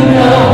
know.